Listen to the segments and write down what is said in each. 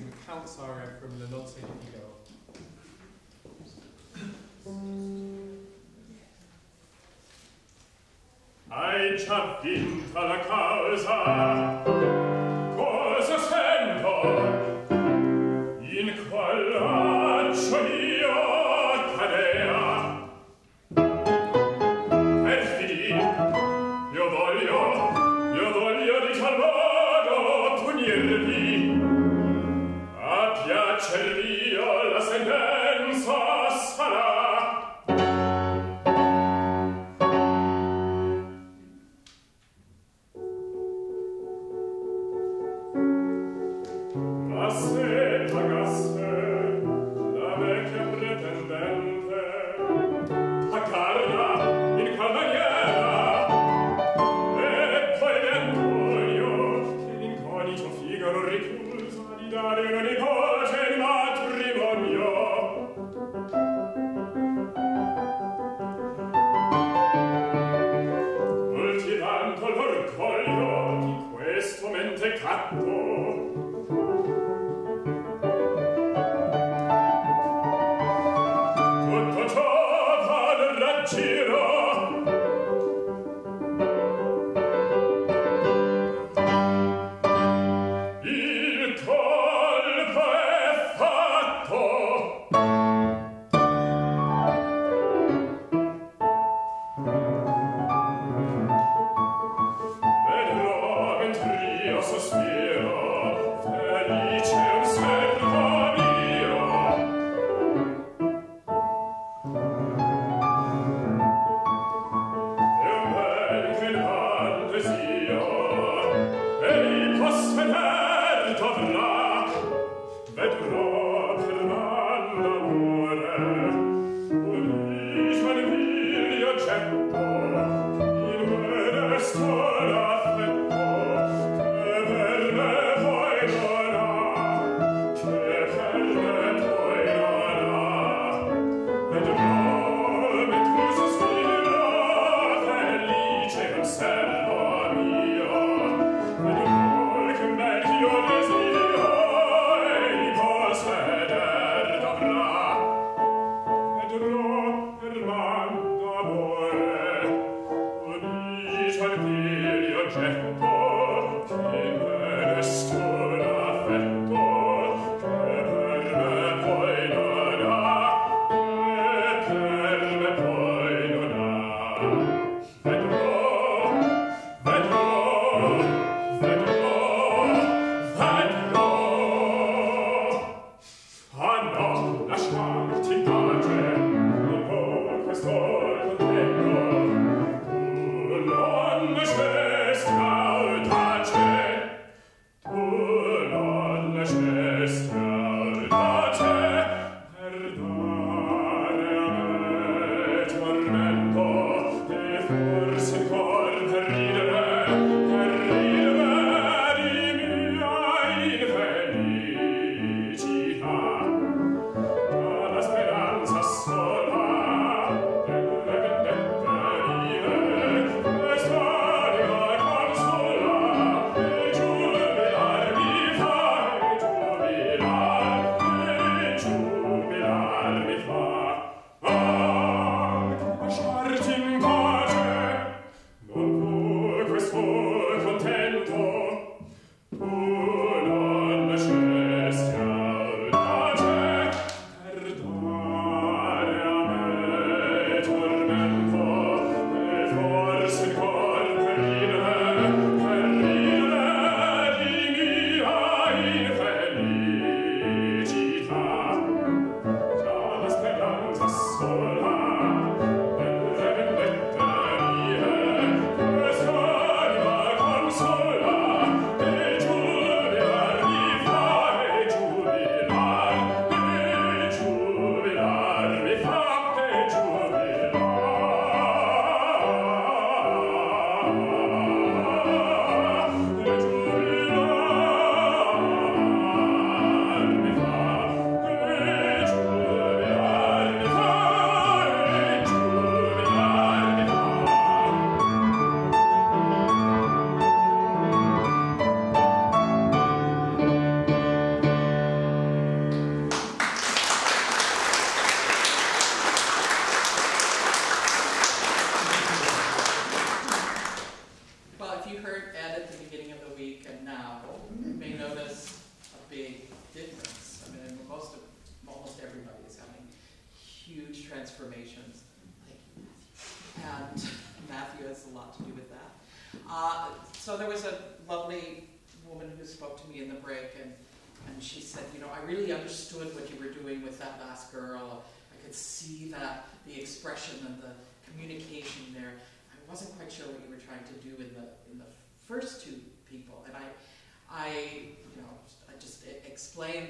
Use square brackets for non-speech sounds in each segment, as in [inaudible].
sing Count Sorrow from La Notte di Ai, c'ha vinta la causa,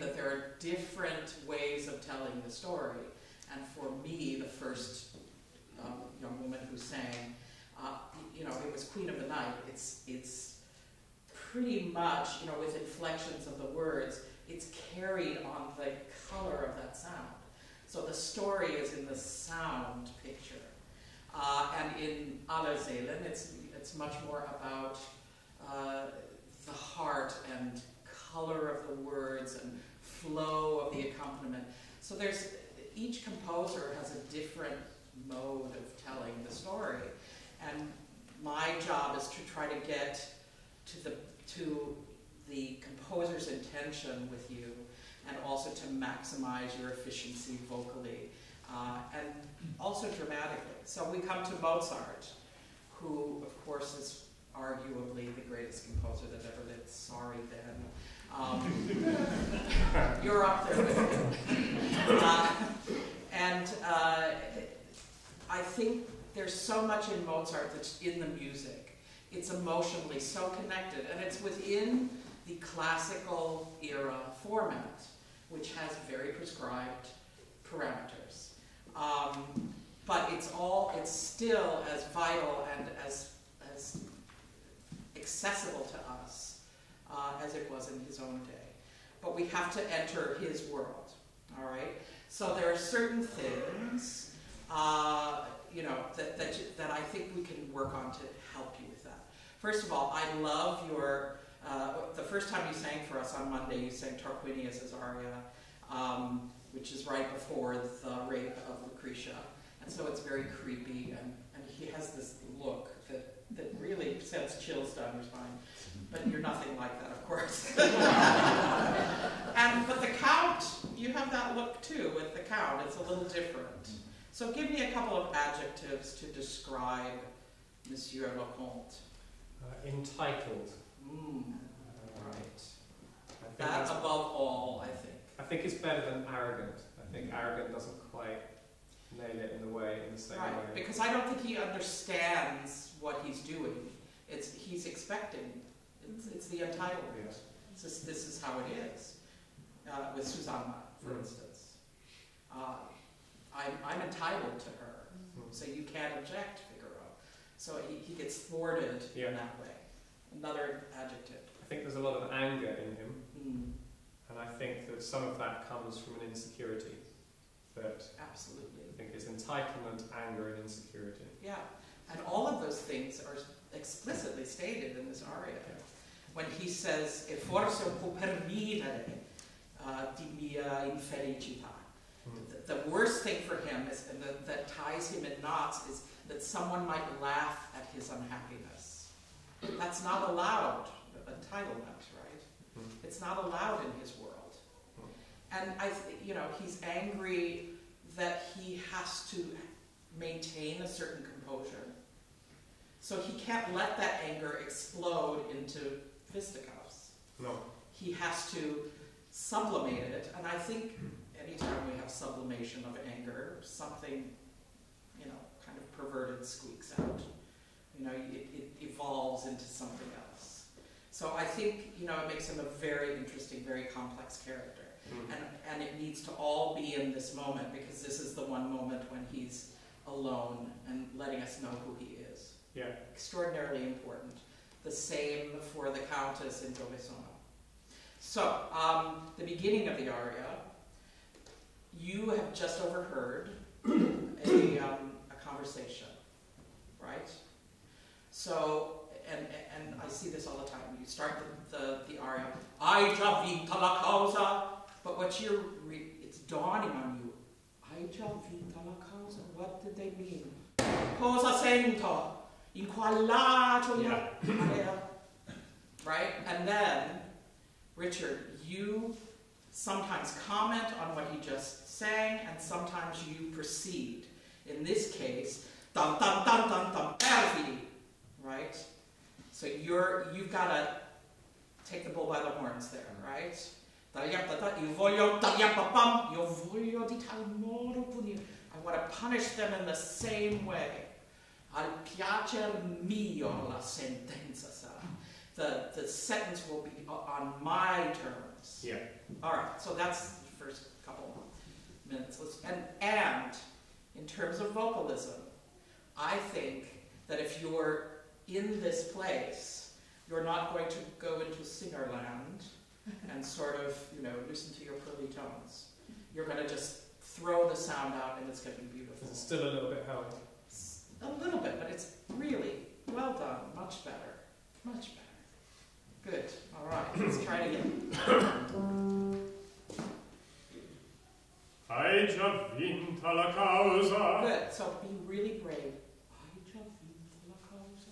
that there are different ways of telling the story. And for me, the first um, young woman who sang, uh, you know, it was Queen of the Night. It's, it's pretty much, you know, with inflections of the words, it's carried on the color of that sound. So the story is in the sound picture. Uh, and in Allerseelen, it's, it's much more about uh, the heart and color of the words and flow of the accompaniment. So there's each composer has a different mode of telling the story, and my job is to try to get to the to the composer's intention with you, and also to maximize your efficiency vocally, uh, and also dramatically. So we come to Mozart, who, of course, is arguably the greatest composer that ever lived. Sorry, Ben. Um, [laughs] you're up there with [laughs] him. Uh, and uh, I think there's so much in Mozart that's in the music. It's emotionally so connected, and it's within the classical era format, which has very prescribed parameters. Um, but it's all, it's still as vital and as, as accessible to us uh, as it was in his own day. But we have to enter his world, all right? So there are certain things, uh, you know, that, that, that I think we can work on to help you with that. First of all, I love your, uh, the first time you sang for us on Monday, you sang Tarquinius' aria, um, which is right before the rape of Lucretia. And so it's very creepy, and, and he has this look that, that really sends chills down your spine. But you're nothing like that, of course. [laughs] and but the Count, you have that look too with the Count. It's a little different. So give me a couple of adjectives to describe Monsieur Lecomte. Uh, entitled. Mm, Uh, right. I think That that's- above all, I think. I think it's better than arrogant. I think arrogant doesn't quite nail it in the way, in the same Right, way. because I don't think he understands what he's doing. It's he's expecting. It's, it's the entitlement. Yeah. Just, this is how it is. Uh, with Susanna, for instance, uh, I'm, I'm entitled to her, Mm. so you can't object, Figaro. So he, he gets thwarted Yeah. in that way. Another adjective. I think there's a lot of anger in him, Mm, and I think that some of that comes from an insecurity. That absolutely. I think is entitlement, anger, and insecurity. Yeah, and all of those things are explicitly stated in this aria. When he says, e forse può pervidere uh, di mia infelicità. Mm. The, the worst thing for him is, and that, that ties him in knots, is that someone might laugh at his unhappiness. That's not allowed, entitlement, right? Mm. It's not allowed in his world. And I, you know, he's angry that he has to maintain a certain composure. So he can't let that anger explode into fisticuffs. No. He has to sublimate it, and I think anytime we have sublimation of anger, something, you know, kind of perverted squeaks out. You know, it, it evolves into something else. So I think, you know, it makes him a very interesting, very complex character. Mm. And, and it needs to all be in this moment because this is the one moment when he's alone and letting us know who he is. Yeah. Extraordinarily important. The same for the Countess in Dove Sono. So, um, the beginning of the aria, you have just overheard a, um, a conversation, right? So, and, and I see this all the time. You start the, the, the aria, Hai già vinta la causa, but what you're, re- it's dawning on you. Hai già vinta la causa. What did they mean? Cosa sento? In qual lato area? Right? And then, Richard, you sometimes comment on what he just sang, and sometimes you proceed. In this case, dum dum dum dum dum, perfidi. you're you've got to take the bull by the horns there, right? I want to punish them in the same way. Al piacer mio la. The, the sentence will be on my terms. Yeah. All right, so that's the first couple minutes. Let's, and, and in terms of vocalism, I think that if you're in this place, you're not going to go into singer land and sort of, you know, listen to your pearly tones. You're going to just throw the sound out and it's going to be beautiful. It's still a little bit held. A little bit, but it's really well done. Much better. Much better. Good. All right, let's try it again. Hai già vinta la causa. Good. So be really brave. Hai già vinta la causa.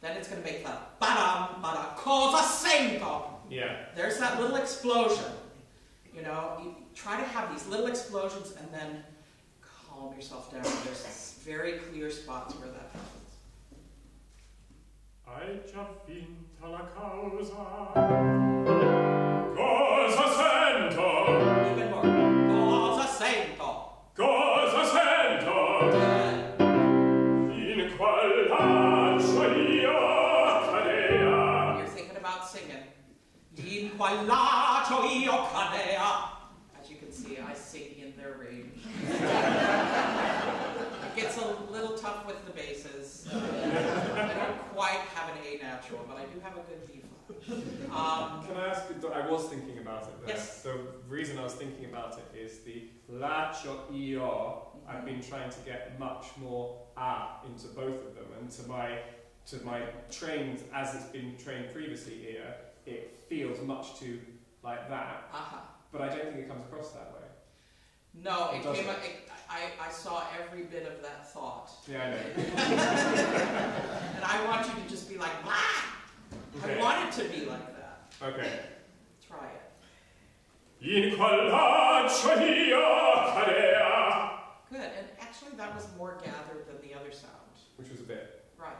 Then it's going to make the ba-dum, ba-da, cosa sento. Yeah. There's that little explosion. You know, you try to have these little explosions and then calm yourself down. There's very clear spots where that happens. già vinta la causa. Cosa sento? Cosa sento? Cosa sento? Eh. In qual laccio io cadea? You're thinking about singing in qual laccio io cadea? An A natural, but I do have a good B. [laughs] Um, Can I ask? I was thinking about it. There. Yes. The reason I was thinking about it is the lacho io. I've been trying to get much more a into both of them, and to my to my trained as it's been trained previously here, it feels much too like that. uh-huh. But I don't think it comes across that way. No, It it came. It, I, I saw every bit of that thought, Yeah, I know. [laughs] and I want you to just be like, "Blah!" I want it to be like that. Okay. Try it. In qual laccio io cadea? Good, and actually that was more gathered than the other sound. Which was a bit. Right.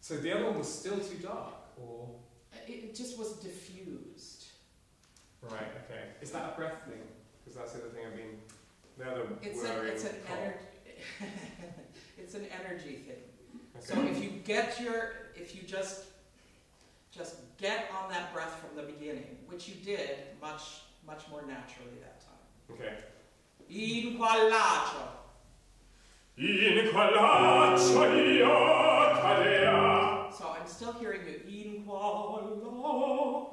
So the other one was still too dark, or It, just was diffused. right? Okay. Is that a breath thing? Because that's the other thing I've been. The other It's worrying it's an energy [laughs] it's an energy thing. Okay. So if you get your if you just just get on that breath from the beginning, which you did much much more naturally that time. Okay. In qual laccio. In io cadea? So I'm still hearing you. In qual la-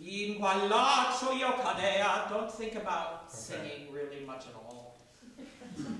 in qual laccio io cadea. Don't think about Okay. singing really much at all. In qual laccio io cadea? There it is.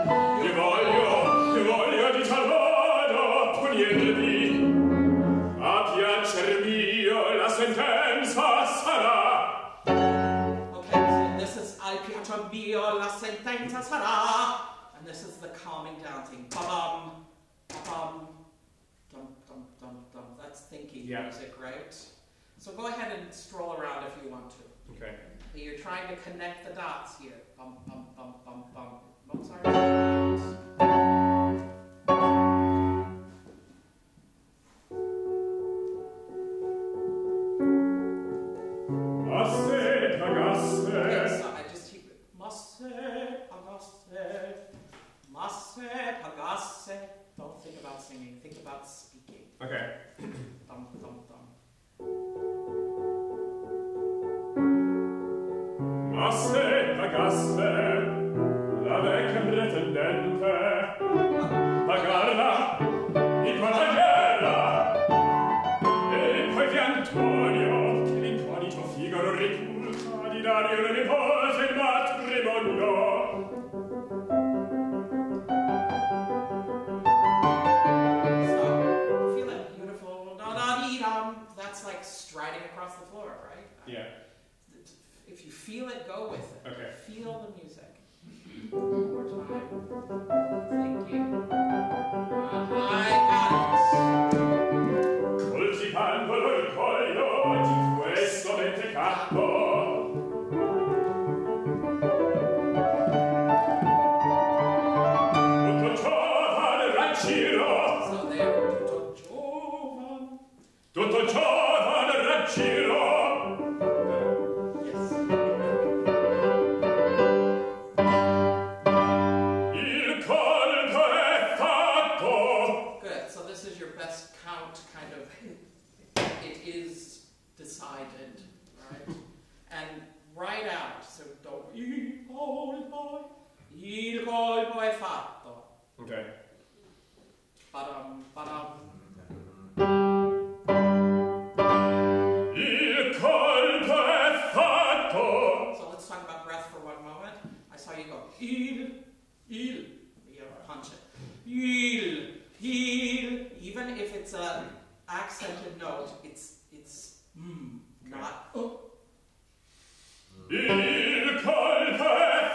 the calming down thing. Ba bum, ba bum, dum dum dum dum. That's thinking Yeah. music, right? So go ahead and stroll around if you want to. Okay. But You're trying to connect the dots here. Bum bum bum bum bum. Mozart. I saw you go. Il. Il. You gotta punch it. Il. Il. Even if it's a accented note, it's it's mm, not. Oh. Il colpo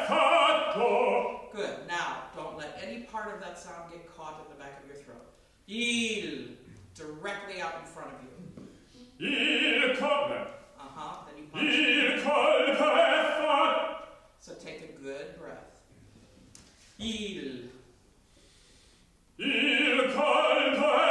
fatto Good. Now, don't let any part of that sound get caught in the back of your throat. Il, directly out in front of you. Il colpo Uh huh. Then you punch. Il fatto So take a good breath. Il. Il colpo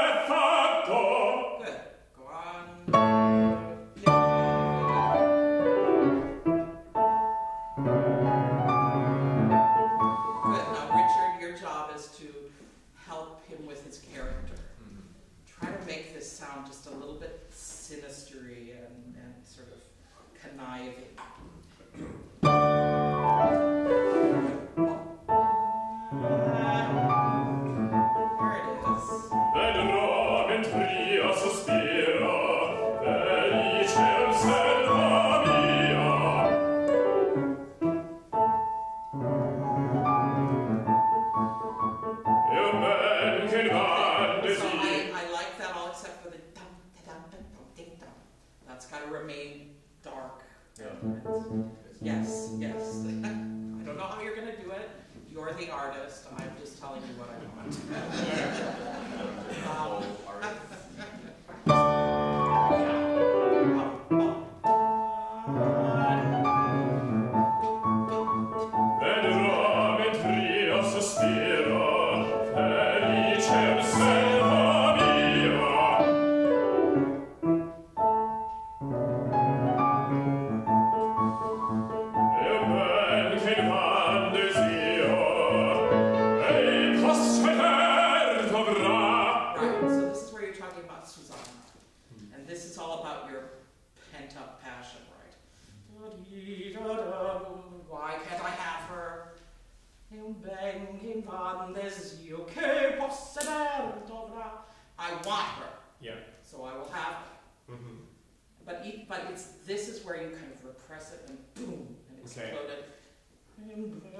Okay. explode it.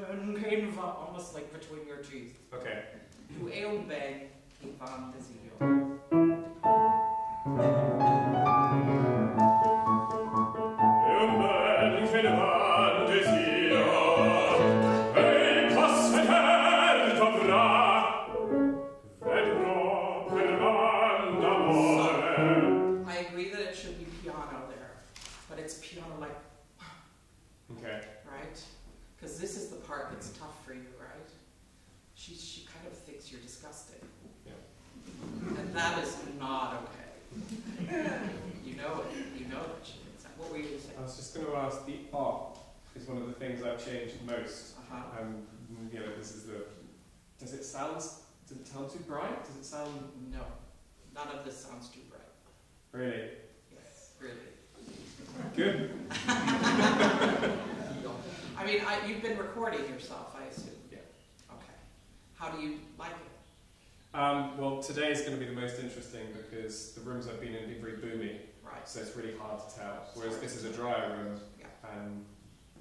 Un ben almost like between your teeth. Okay. Tu è un ben che va desio. Un ben che va desio posseder dovrà Vedrò per van d'amore I agree that it should be piano there, but it's piano like, Okay. right? Because this is the part that's tough for you, right? She, she kind of thinks you're disgusting. Yeah. And that is not okay. You know it. You know that she thinks that. What were you going to say? I was just going to ask. The art is one of the things I've changed most. Uh-huh. Um, you know, this is the. Does it sound? Does it sound too bright? Does it sound No, none of this sounds too bright. really Yes, really. Good? [laughs] I mean, I, you've been recording yourself, I assume. Yeah. Okay. How do you like it? Um, well, today is going to be the most interesting because the rooms I've been in have been very boomy, Right. so it's really hard to tell. Whereas this is a drier room, Yeah. and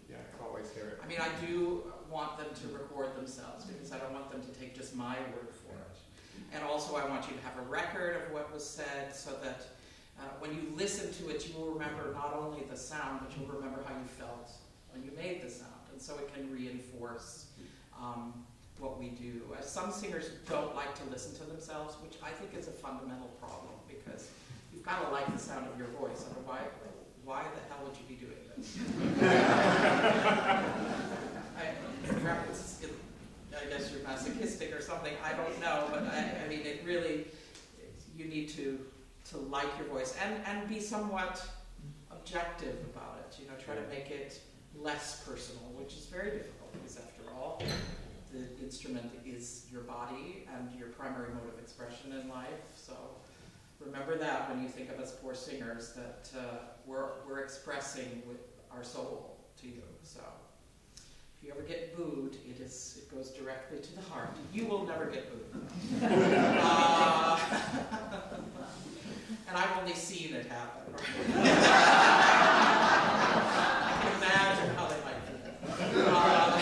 yeah, I can't wait to hear it. I mean, I do want them to record themselves because I don't want them to take just my word for it. And also, I want you to have a record of what was said so that Uh, when you listen to it, you will remember not only the sound, but you'll remember how you felt when you made the sound. And so it can reinforce um, what we do. Uh, some singers don't like to listen to themselves, which I think is a fundamental problem because you've got to like the sound of your voice. Otherwise, why the hell would you be doing this? [laughs] I, I guess you're masochistic or something. I don't know, but I, I mean, it really you need to to like your voice and and be somewhat objective about it. You know, try to make it less personal, which is very difficult because after all, the instrument is your body and your primary mode of expression in life. So remember that when you think of us poor singers, that uh, we're, we're expressing with our soul to you. So if you ever get booed, it is it goes directly to the heart. You will never get booed. [laughs] uh, [laughs] and I've only seen it happen. [laughs] I can imagine how they might feel. Uh,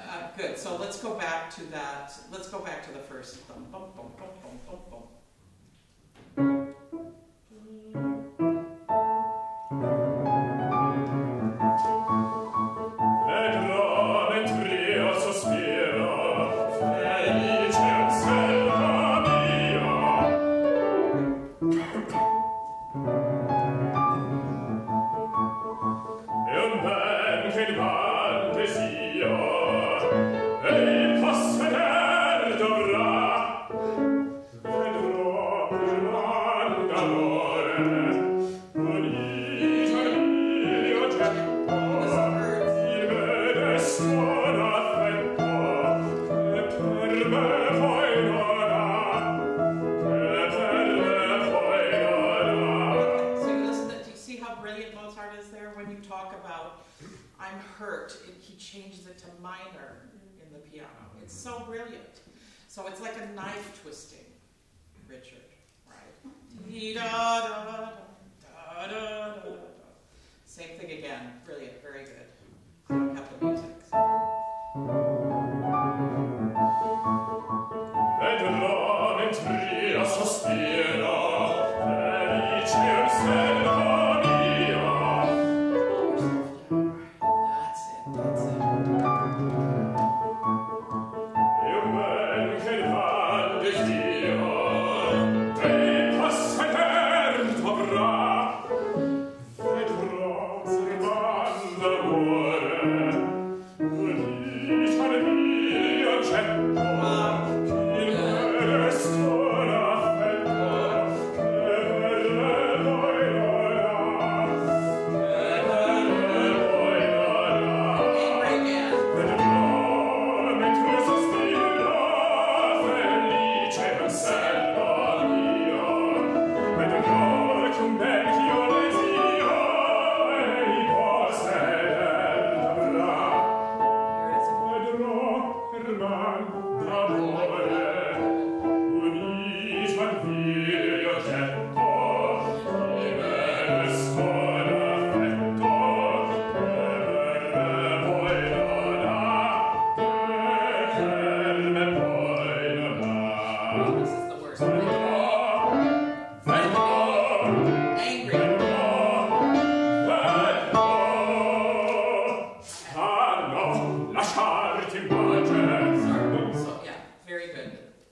[laughs] uh, good. So let's go back to that. Let's go back to the first. Bum, bum, bum, changes it to minor mm-hmm. in the piano. It's so brilliant. So it's like a knife twisting, Richard, right? Same thing again. Brilliant. Very good.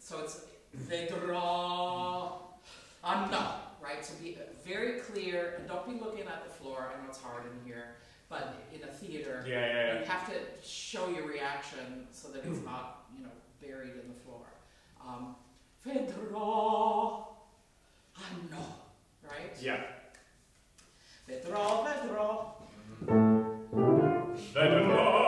So it's vedrò. I'm right. So be very clear and don't be looking at the floor. I know it's hard in here, but in a theater, Yeah, yeah, you have to show your reaction so that it's not you know buried in the floor. Um, vedrò. I'm right. yeah. Vedrò, vedrò. Vedrò,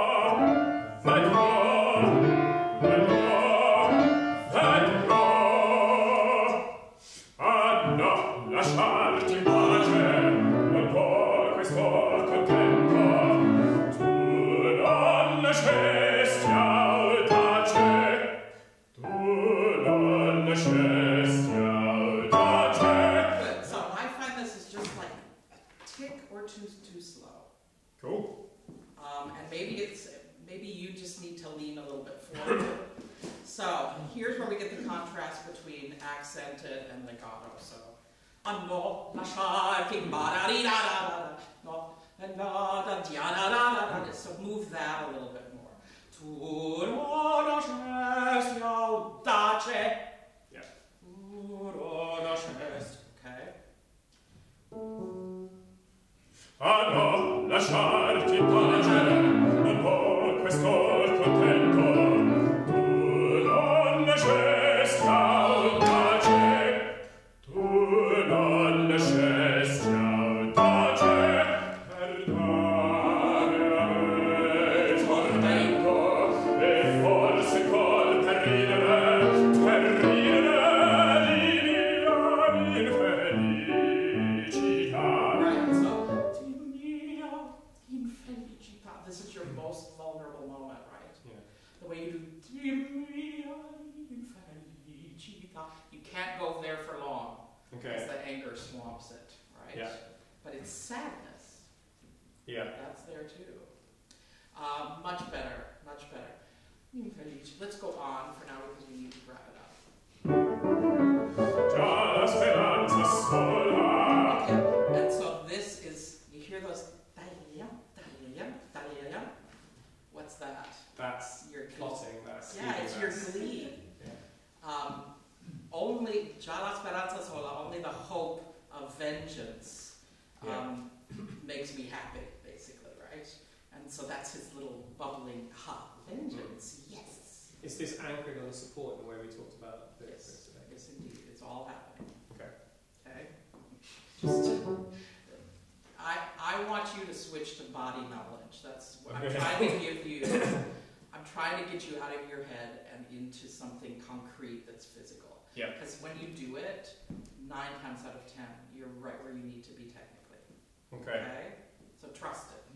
so here's where we get the contrast between accented and legato. So, anno lasciarti imbarari da da da da no and da da da da da. So move that a little bit more. Tu non scesti audace. Yeah. Tu non scesti. Okay. Ah no, lasciarti pace, you do Dio infelicità. You can't go there for long because Okay. the anger swamps it, right? Yeah. But it's sadness. Yeah. That's there too. Uh, much better, much better. Let's go on for now because we need to wrap it up. Plotting. That's Yeah, it's your glee. Yeah. Um, only, già la speranza sola, only the hope of vengeance um, makes me happy, basically, right? And so that's his little bubbling, ha, vengeance, yes. Is this anchoring on the support in the way we talked about this Yes, today? yes indeed, it's all happening. Okay. Okay? Just, I, I want you to switch to body knowledge. That's what I'm trying to give you. [laughs] Trying to get you out of your head and into something concrete that's physical. Yeah. Because when you do it, nine times out of ten, you're right where you need to be technically. Okay. So trust it.